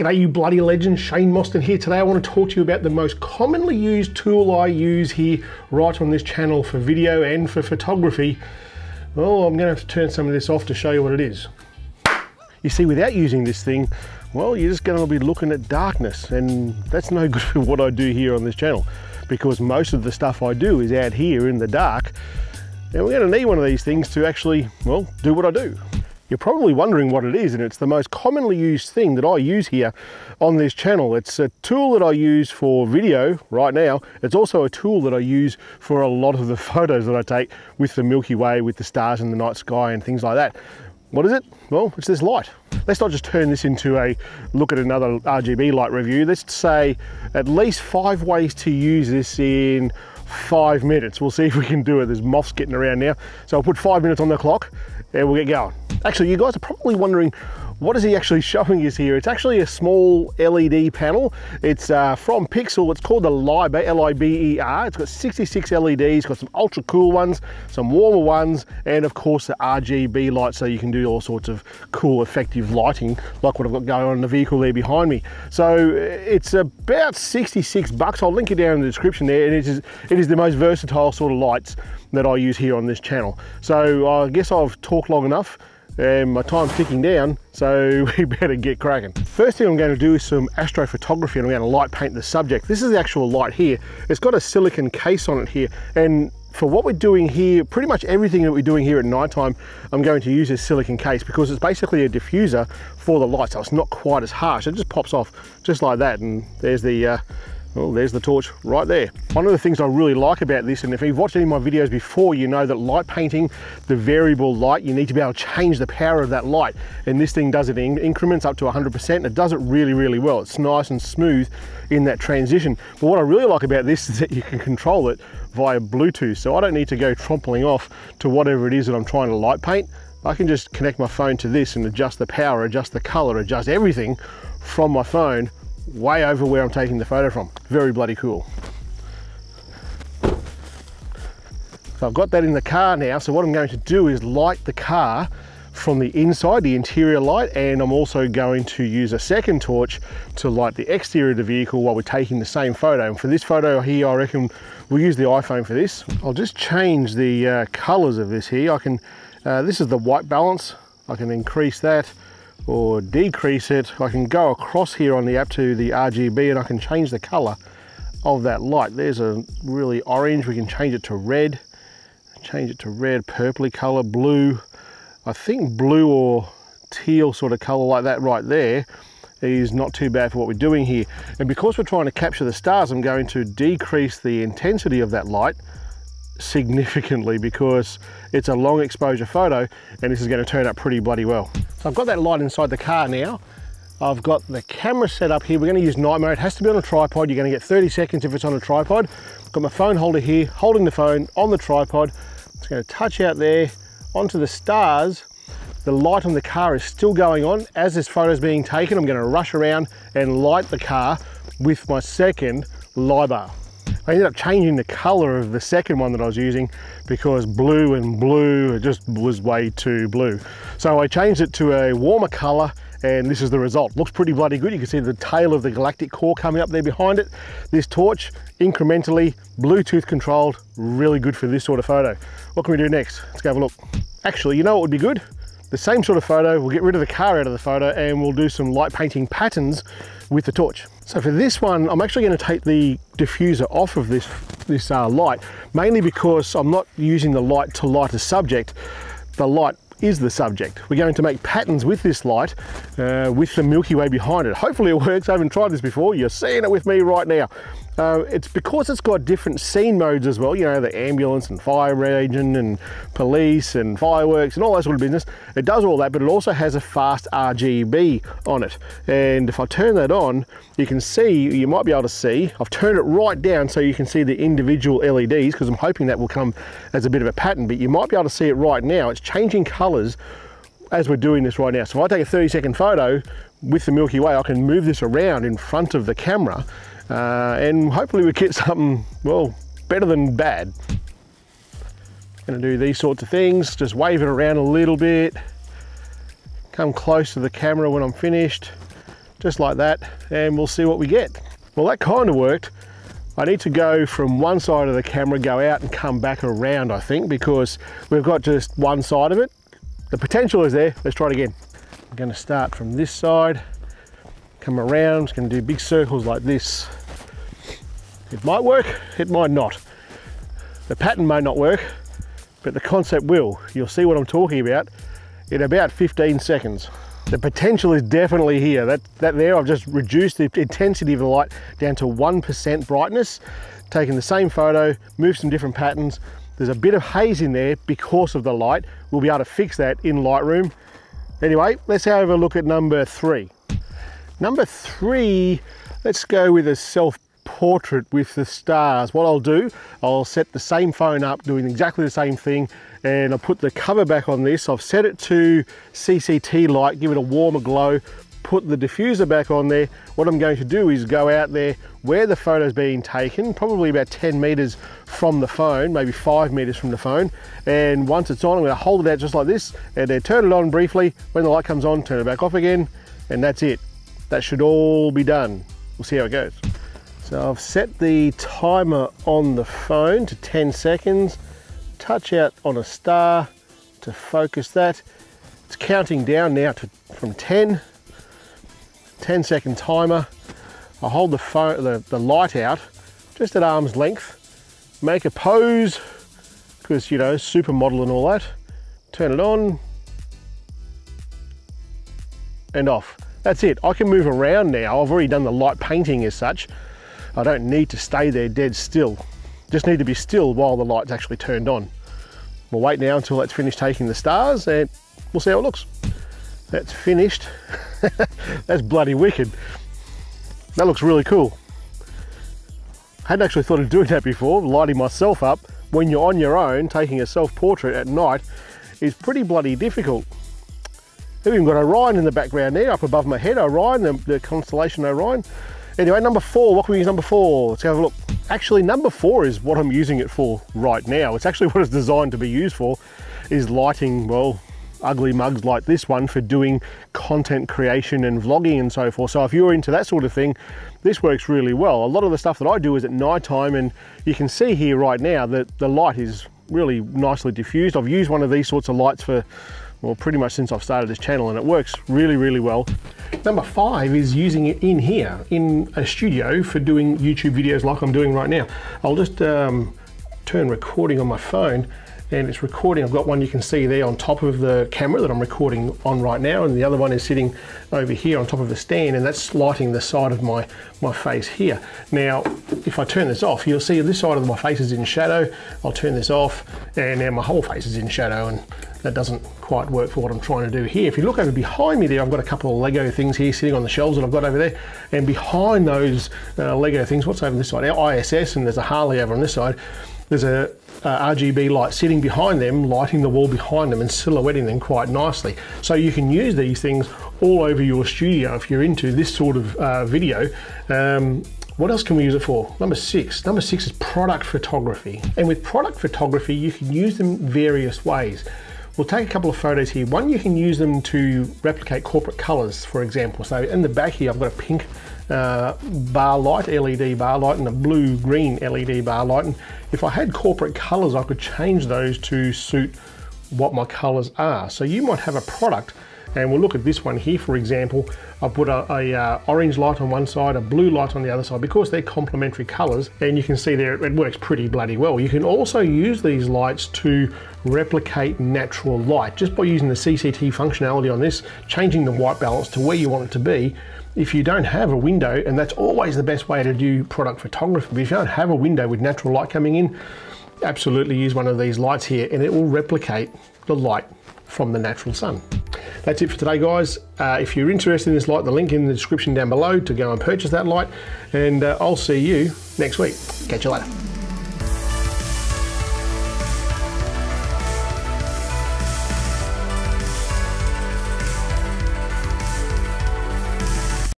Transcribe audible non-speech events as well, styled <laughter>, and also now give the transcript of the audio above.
G'day you bloody legends, Shayne Mostyn here. Today I want to talk to you about the most commonly used tool I use here right on this channel for video and for photography. Well, I'm going to have to turn some of this off to show you what it is. You see, without using this thing, well, you're just going to be looking at darkness and that's no <laughs> good for what I do here on this channel because most of the stuff I do is out here in the dark and we're going to need one of these things to actually, well, do what I do. You're probably wondering what it is, and it's the most commonly used thing that I use here on this channel. It's a tool that I use for video right now. It's also a tool that I use for a lot of the <laughs> photos that I take with the Milky Way, with the stars in the night sky and things like that. What is it? Well, it's this light. Let's not just turn this into a look at another RGB light review. Let's say at least five ways to use this in five minutes. We'll see if we can do it. There's moths getting around now. So I'll put five minutes on the clock and we'll get going. Actually, you guys are probably wondering what is he actually showing us here? It's actually a small LED panel. It's uh, from Pixel. It's called the Liber, L-I-B-E-R. It's got 66 LEDs, got some ultra cool ones, some warmer ones, and of course the RGB light so you can do all sorts of cool effective lighting like what I've got going on in the vehicle there behind me. So uh, it's about 66 bucks. I'll link it down in the description there. And it is, it is the most versatile sort of lights that I use here on this channel. So I guess I've talked long enough and my time's ticking down, so <laughs> we better get cracking. First thing I'm going to do is some astrophotography and I'm going to light paint the subject. This is the actual light here. It's got a silicon case on it here and for what we're doing here, pretty much everything that we're doing here at nighttime, I'm going to use this silicon case because it's basically a diffuser for the light, so it's not quite as harsh. It just pops off just like that, and there's the uh, well, there's the torch right there. One of the things I really like about this, and if you've watched any of my videos before, you know that light painting, the variable light, you need to be able to change the power of that light. And this thing does it in increments up to 100%, and it does it really, really well. It's nice and smooth in that transition. But what I really like about this <laughs> is that you can control it via Bluetooth. So I don't need to go trompling off to whatever it is that I'm trying to light paint. I can just connect my phone to this and adjust the power, adjust the color, adjust everything from my phone way over where I'm taking the photo from. Very bloody cool. So I've got that in the car now, so what I'm going to do is light the car from the inside, the interior light, and I'm also going to use a second torch to light the exterior of the vehicle while we're taking the same photo. And for this photo here, I reckon we'll use the iPhone for this. I'll just change the uh, colors of this here. I can, uh, this is the white balance. I can increase that or decrease it, I can go across here on the app to the RGB and I can change the color of that light. There's a really orange, we can change it to red, change it to red, purpley color, blue. I think blue or teal sort of color like that right there is not too bad for what we're doing here. And because we're trying to capture the stars, I'm going to decrease the intensity of that light significantly because it's a long exposure photo and this is going to turn out pretty bloody well. So I've got that light inside the car now. I've got the camera set up here. We're going to use night mode. It has to be on a tripod. You're going to get 30 seconds if it's on a tripod. I've got my phone holder here, holding the phone on the tripod. It's going to touch out there onto the stars. The light on the car is still going on. As this photo is being taken, I'm going to rush around and light the car with my second Liber. I ended up changing the color of the second one that I was using because blue and blue it just was way too blue. So I changed it to a warmer color and this is the result. Looks pretty bloody good. You can see the tail of the galactic core coming up there behind it. This torch, incrementally, Bluetooth controlled, really good for this sort of photo. What can we do next? Let's go have a look. Actually, you know what would be good? The same sort of photo, we'll get rid of the car out of the photo and we'll do some light painting patterns with the torch. So for this one, I'm actually going to take the diffuser off of this, this uh, light, mainly because I'm not using the light to light a subject. The light is the subject. We're going to make patterns with this light, uh, with the Milky Way behind it. Hopefully it works. I haven't tried this before. You're seeing it with me right now. Uh, it's because it's got different scene modes as well, you know, the ambulance and fire engine and police and fireworks and all that sort of business. It does all that, but it also has a fast RGB on it. And if I turn that on, you can see, you might be able to see, I've turned it right down so you can see the individual LEDs because I'm hoping that will come as a bit of a pattern, but you might be able to see it right now. It's changing colors as we're doing this right now. So if I take a 30 second photo with the Milky Way, I can move this around in front of the camera uh, and hopefully we get something, well, better than bad. Gonna do these sorts of things, just wave it around a little bit, come close to the camera when I'm finished, just like that, and we'll see what we get. Well, that kind of worked. I need to go from one side of the camera, go out and come back around, I think, because we've got just one side of it. The potential is there. Let's try it again. I'm gonna start from this side, come around, just gonna do big circles like this. It might work, it might not. The pattern may not work, but the concept will. You'll see what I'm talking about in about 15 seconds. The potential is definitely here. That, that there, I've just reduced the intensity of the light down to 1% brightness, taken the same photo, moved some different patterns. There's a bit of haze in there because of the light. We'll be able to fix that in Lightroom. Anyway, let's have a look at number three. Number three, let's go with a self portrait with the stars. What I'll do, I'll set the same phone up doing exactly the same thing and I'll put the cover back on this. I've set it to CCT light, give it a warmer glow, put the diffuser back on there. What I'm going to do is go out there where the photo's being taken, probably about 10 meters from the phone, maybe five meters from the phone. And once it's on, I'm gonna hold it out just like this and then turn it on briefly. When the light comes on, turn it back off again, and that's it. That should all be done. We'll see how it goes. So I've set the timer on the phone to 10 seconds, touch out on a star to focus that. It's counting down now to from 10, 10 second timer. I hold the, phone, the, the light out just at arm's length, make a pose, because you know, supermodel and all that. Turn it on and off. That's it. I can move around now. I've already done the light painting as such. I don't need to stay there dead still. Just need to be still while the light's actually turned on. We'll wait now until it's finished taking the stars and we'll see how it looks. That's finished. <laughs> That's bloody wicked. That looks really cool. Hadn't actually thought of doing that before, lighting myself up when you're on your own, taking a self-portrait at night is pretty bloody difficult. I've even got Orion in the background there, up above my head, Orion, the, the constellation Orion. Anyway, number four, what can we use number four? Let's have a look. Actually, number four is what I'm using it for right now. It's actually <laughs> what it's designed to be used for, is lighting, well, ugly mugs like this one for doing content creation and vlogging and so forth. So if you're into that sort of thing, this works really well. A lot of the stuff that I do is at night time and you can see here right now that the light is really nicely diffused. I've used one of these sorts of lights for well, pretty much since I've started this channel and it works really, really well. Number five is using it in here, in a studio for doing YouTube videos like I'm doing right now. I'll just um, turn recording on my phone and it's recording. I've got one you can see there on top of the camera that I'm recording on right now, and the other one is sitting over here on top of the stand, and that's lighting the side of my, my face here. Now, if I turn this off, you'll see this side of my face is in shadow. I'll turn this off, and now my whole face is in shadow, and that doesn't quite work for what I'm trying to do here. If you look over behind me there, I've got a couple of Lego things here sitting on the shelves that I've got over there, and behind those uh, Lego things, what's over this side? Our ISS, and there's a Harley over on this side. There's a uh, RGB light sitting behind them, lighting the wall behind them and silhouetting them quite nicely. So you can use these things all over your studio if you're into this sort of uh, video. Um, what else can we use it for? Number six. Number six is product photography. And with product photography, you can use them various ways. We'll take a couple of photos here. One, you can use them to replicate corporate colors, for example. So in the back here, I've got a pink uh, bar light, LED bar light, and a blue green LED bar light. And if I had corporate colors, I could change those to suit what my colors are. So you might have a product and we'll look at this one here, for example. I put a, a uh, orange light on one side, a blue light on the other side, because they're complementary colors. And you can see there, it works pretty bloody well. You can also use these lights to replicate natural light. Just by using the CCT functionality on this, changing the white balance to where you want it to be, if you don't have a window, and that's always the best way to do product photography, but if you don't have a window with natural light coming in, absolutely use one of these lights here and it will replicate the light from the natural sun. That's it for today, guys. Uh, if you're interested in this light, the link in the description down below to go and purchase that light, and uh, I'll see you next week. Catch you later.